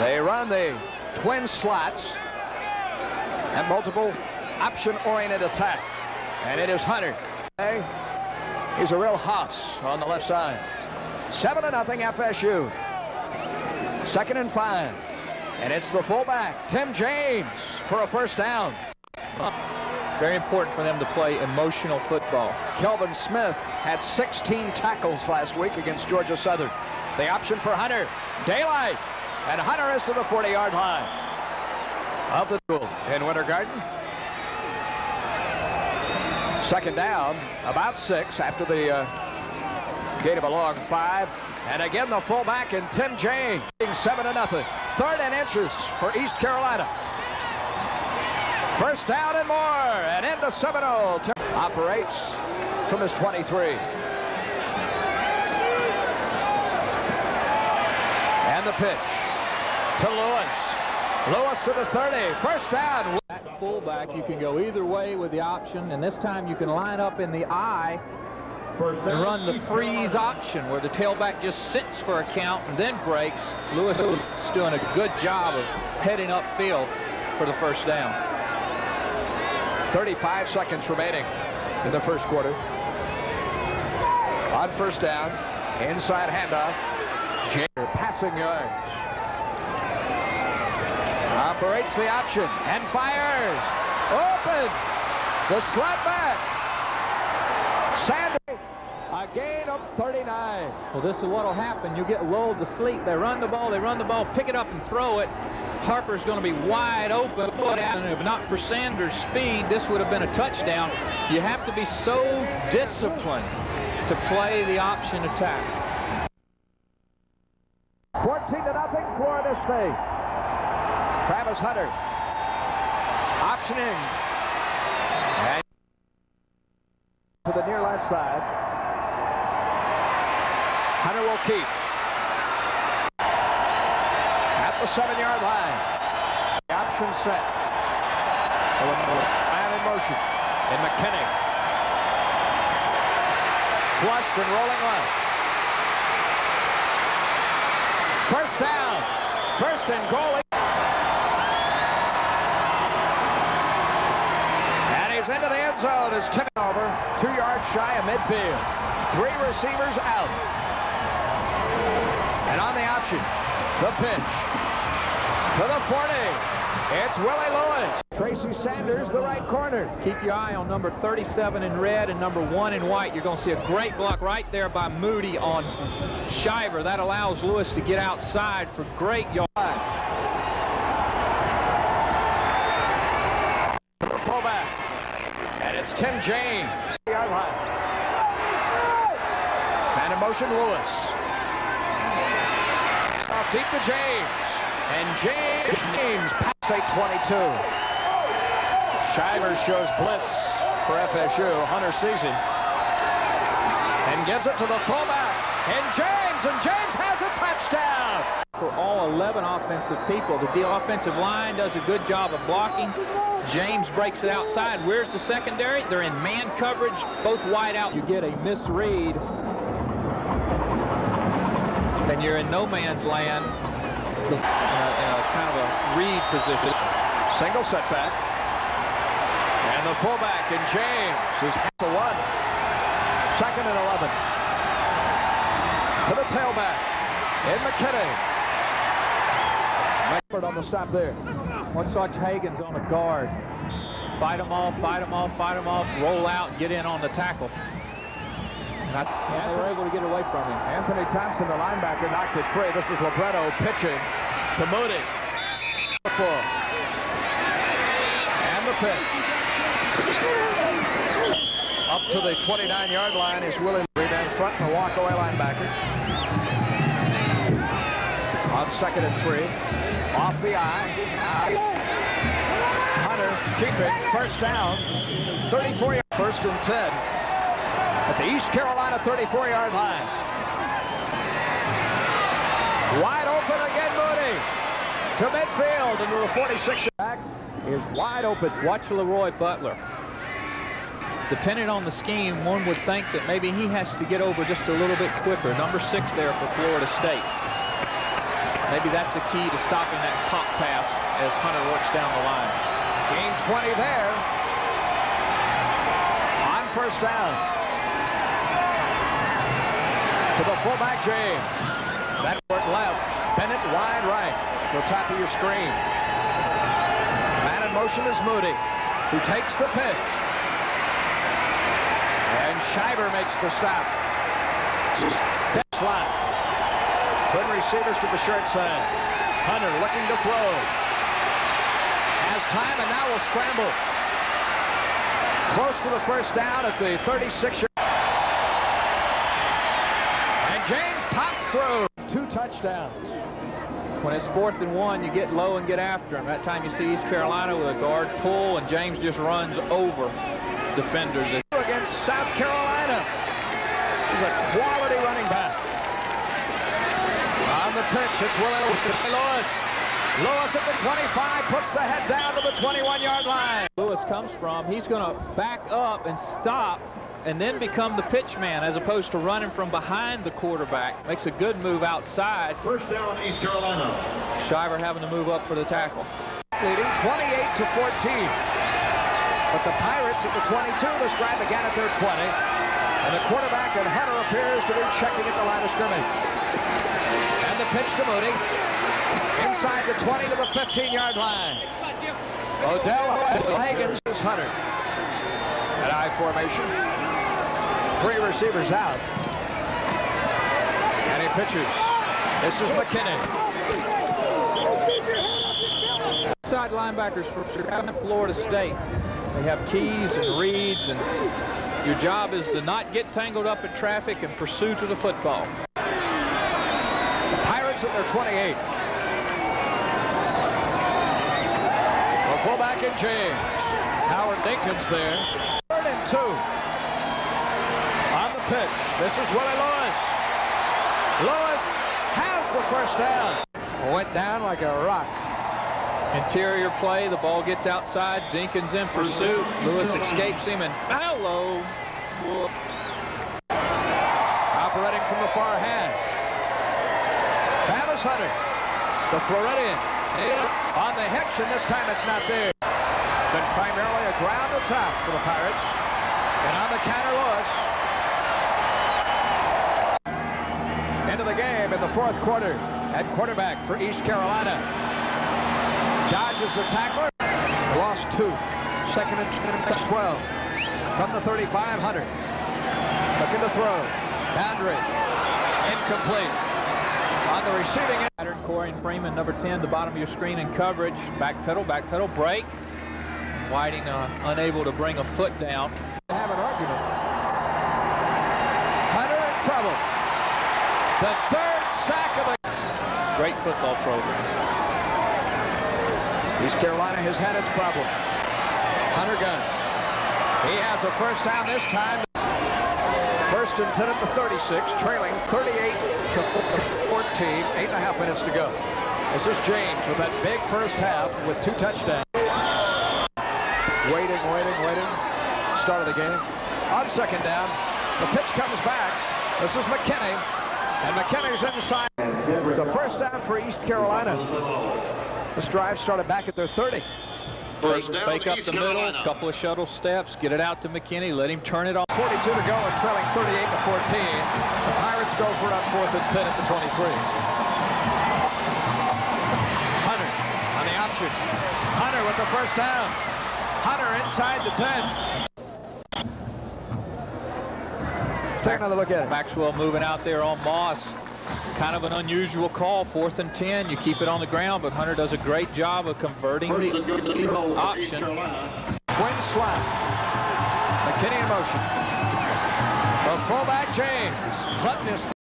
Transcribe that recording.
They run the twin slots and multiple option-oriented attack. And it is Hunter. He's a real hoss on the left side. Seven to nothing FSU. Second and five. And it's the fullback, Tim James, for a first down. Very important for them to play emotional football. Kelvin Smith had 16 tackles last week against Georgia Southern. The option for Hunter. Daylight. And Hunter is to the 40-yard line of the school in Winter Garden. Second down, about six after the uh, of a long five. And again, the fullback in Tim James, seven to nothing. Third and inches for East Carolina. First down and more, and into 7-0. Operates from his 23. And the pitch to Lewis. Lewis to the 30. First down. At fullback, you can go either way with the option, and this time you can line up in the I and run the freeze option where the tailback just sits for a count and then breaks. Lewis is doing a good job of heading upfield for the first down. 35 seconds remaining in the first quarter. On first down, inside handoff. Passing yards. Operates the option and fires. Open. The slot back. Sanders. A gain of 39. Well, this is what will happen. You get lulled to sleep. They run the ball. They run the ball. Pick it up and throw it. Harper's going to be wide open. And if not for Sanders' speed, this would have been a touchdown. You have to be so disciplined to play the option attack. 14 to nothing, Florida State. Travis Hunter optioning. And to the near left side. Hunter will keep. At the seven-yard line. The option set. Man in motion. In McKinney. Flushed and rolling left. First down. First and goal. End zone over. Two yards shy of midfield. Three receivers out. And on the option, the pitch to the 40. It's Willie Lewis. Tracy Sanders, the right corner. Keep your eye on number 37 in red and number 1 in white. You're going to see a great block right there by Moody on Shiver. That allows Lewis to get outside for great yard. It's Tim James. And in motion, Lewis. Off deep to James. And James, James past 822. Shiver shows blitz for FSU. Hunter sees him. And gives it to the fullback. And James, and James has a touchdown. For all 11 offensive people, the offensive line does a good job of blocking. James breaks it outside. Where's the secondary? They're in man coverage, both wide out. You get a misread, then you're in no man's land in a, in a kind of a read position. Single setback. And the fullback and James is to one. Second and 11. To the tailback. In McKinney. Medford on the stop there. Watch Sarge Hagan's on a guard. Fight them off, fight them off, fight them off, roll out, get in on the tackle. Not, yeah, they were able to get away from him. Anthony Thompson, the linebacker, knocked it free. This is Libretto pitching to Moody. And the pitch. Up to the 29-yard line is Willie down front, the walk-away linebacker. On second and three. Off the eye. Hunter keep it. First down. 34 yard first and 10 at the East Carolina 34-yard line. Wide open again, Moody. To midfield into the 46 back is wide open. Watch Leroy Butler. Depending on the scheme, one would think that maybe he has to get over just a little bit quicker. Number six there for Florida State. Maybe that's the key to stopping that pop pass as Hunter works down the line. Gain 20 there. On first down. To the fullback, James. That work left. Bennett wide right. The top of your screen. Man in motion is Moody, who takes the pitch. And Shiver makes the stop. Dead slot. Good receivers to the short side. Hunter looking to throw. Has time and now will scramble. Close to the first down at the 36 yard. And James pops through. Two touchdowns. When it's fourth and one, you get low and get after him. That time you see East Carolina with a guard pull, and James just runs over defenders. Against South Carolina. He's a quality running back. On the pitch, it's Willie Lewis. Lewis at the 25 puts the head down to the 21-yard line. Lewis comes from, he's going to back up and stop and then become the pitch man as opposed to running from behind the quarterback. Makes a good move outside. First down, East Carolina. Shiver having to move up for the tackle. Leading 28 to 14. But the Pirates at the 22, this drive again at their 20. And the quarterback and Hunter appears to be checking at the line of scrimmage. Pitch to Moody. Inside the 20 to the 15-yard line. Odell Haggins is Hunter. At I formation. Three receivers out. And he pitches. This is McKinney. Side linebackers for Florida State. They have keys and reads, and your job is to not get tangled up in traffic and pursue to the football. The Pirates at their 28. The fullback in James. Howard Dinkins there. Third and two. On the pitch. This is Willie Lewis. Lewis has the first down. Went down like a rock. Interior play, the ball gets outside, Dinkins in pursuit, Lewis escapes him, and hello! Operating from the far hash. Travis Hunter, the Floridian, on the hitch, and this time it's not there. Been primarily a ground attack for the Pirates. And on the counter, Lewis. Into the game in the fourth quarter at quarterback for East Carolina. Dodges the tackler. Lost two. Second and 12. From the 35, Hunter. Looking to throw. Boundary. Incomplete. Receiving. Pattern Corey Freeman, number 10, the bottom of your screen in coverage. Back pedal, back pedal, break. Whiting uh, unable to bring a foot down. Have an argument. Hunter in trouble. The third sack of the... Great football program. East Carolina has had its problems. Hunter gun. He has a first down this time. First and 10 at the 36, trailing 38 to 14, eight and a half minutes to go. This is James with that big first half with two touchdowns. Waiting, waiting, waiting. Start of the game. On second down, the pitch comes back. This is McKinney, and McKinney's inside. It's a first down for East Carolina. This drive started back at their 30. Fake, fake up the middle, a couple of shuttle steps, get it out to McKinney, let him turn it off. 42 to go and trailing 38 to 14. The Pirates go for it on fourth and 10 at the 23. Hunter on the option. Hunter with the first down. Hunter inside the 10. Take another look at it. Maxwell moving out there on Moss. Kind of an unusual call, fourth and 10. You keep it on the ground, but Hunter does a great job of converting the option. Twin slot. McKinney in motion. The fullback James. Hutton is